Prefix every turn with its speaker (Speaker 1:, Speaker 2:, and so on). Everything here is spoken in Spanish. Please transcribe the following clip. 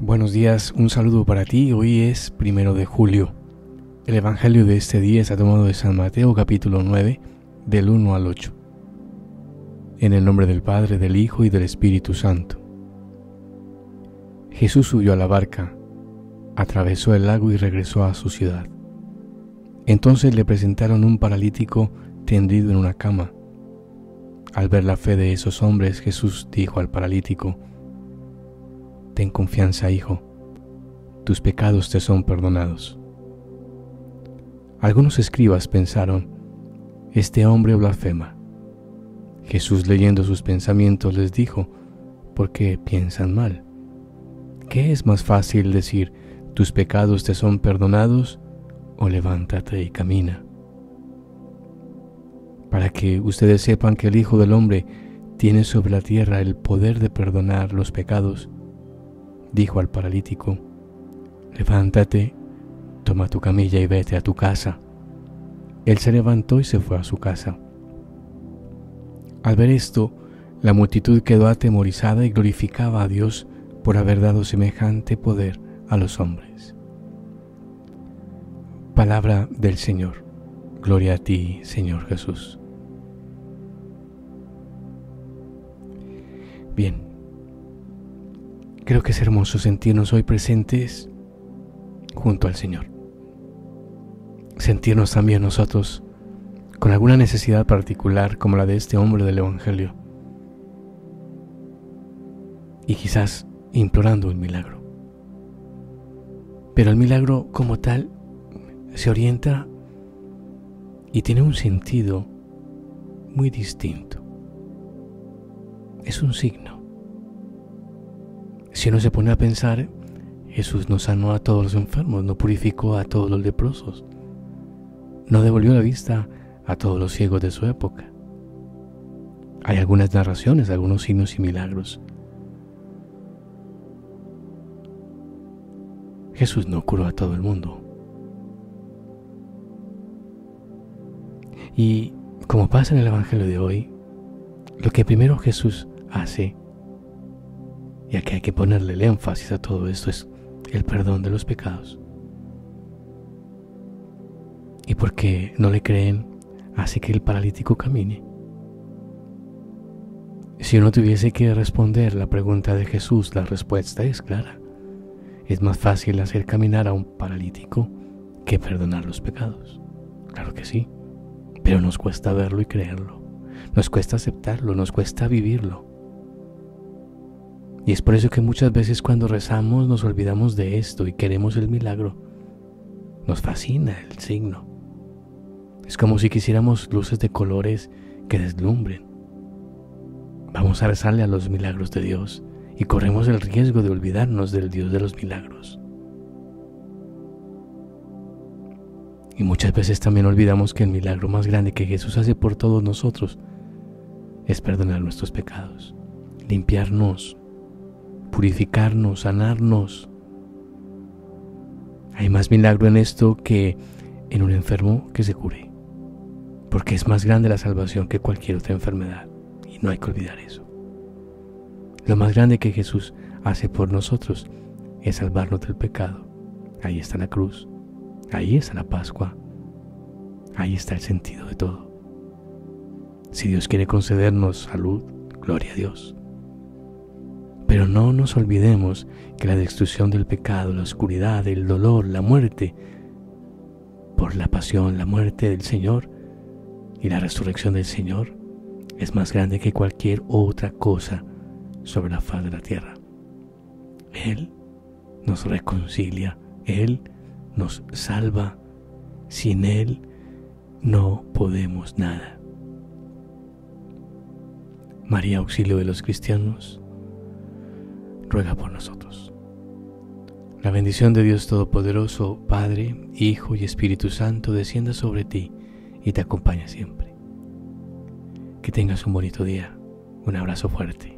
Speaker 1: Buenos días, un saludo para ti. Hoy es primero de julio. El Evangelio de este día está tomado de San Mateo capítulo 9, del 1 al 8. En el nombre del Padre, del Hijo y del Espíritu Santo. Jesús subió a la barca, atravesó el lago y regresó a su ciudad. Entonces le presentaron un paralítico tendido en una cama. Al ver la fe de esos hombres, Jesús dijo al paralítico, Ten confianza, hijo, tus pecados te son perdonados. Algunos escribas pensaron, este hombre blasfema. Jesús leyendo sus pensamientos les dijo, ¿por qué piensan mal? ¿Qué es más fácil decir, tus pecados te son perdonados o levántate y camina? Para que ustedes sepan que el Hijo del Hombre tiene sobre la tierra el poder de perdonar los pecados, dijo al paralítico, levántate, toma tu camilla y vete a tu casa. Él se levantó y se fue a su casa. Al ver esto, la multitud quedó atemorizada y glorificaba a Dios por haber dado semejante poder a los hombres. Palabra del Señor. Gloria a ti, Señor Jesús. Bien, Creo que es hermoso sentirnos hoy presentes junto al Señor. Sentirnos también nosotros con alguna necesidad particular como la de este hombre del Evangelio. Y quizás implorando un milagro. Pero el milagro como tal se orienta y tiene un sentido muy distinto. Es un signo. Si uno se pone a pensar, Jesús no sanó a todos los enfermos, no purificó a todos los leprosos, no devolvió la vista a todos los ciegos de su época. Hay algunas narraciones, algunos signos y milagros. Jesús no curó a todo el mundo. Y como pasa en el Evangelio de hoy, lo que primero Jesús hace y aquí hay que ponerle el énfasis a todo esto, es el perdón de los pecados. Y porque no le creen, hace que el paralítico camine. Si uno tuviese que responder la pregunta de Jesús, la respuesta es clara. Es más fácil hacer caminar a un paralítico que perdonar los pecados. Claro que sí, pero nos cuesta verlo y creerlo. Nos cuesta aceptarlo, nos cuesta vivirlo. Y es por eso que muchas veces cuando rezamos nos olvidamos de esto y queremos el milagro. Nos fascina el signo. Es como si quisiéramos luces de colores que deslumbren. Vamos a rezarle a los milagros de Dios y corremos el riesgo de olvidarnos del Dios de los milagros. Y muchas veces también olvidamos que el milagro más grande que Jesús hace por todos nosotros es perdonar nuestros pecados, limpiarnos, purificarnos, sanarnos. Hay más milagro en esto que en un enfermo que se cure, porque es más grande la salvación que cualquier otra enfermedad, y no hay que olvidar eso. Lo más grande que Jesús hace por nosotros es salvarnos del pecado. Ahí está la cruz, ahí está la Pascua, ahí está el sentido de todo. Si Dios quiere concedernos salud, gloria a Dios. Pero no nos olvidemos que la destrucción del pecado, la oscuridad, el dolor, la muerte, por la pasión, la muerte del Señor y la resurrección del Señor, es más grande que cualquier otra cosa sobre la faz de la tierra. Él nos reconcilia, Él nos salva. Sin Él no podemos nada. María, auxilio de los cristianos, ruega por nosotros. La bendición de Dios Todopoderoso, Padre, Hijo y Espíritu Santo, descienda sobre ti y te acompañe siempre. Que tengas un bonito día. Un abrazo fuerte.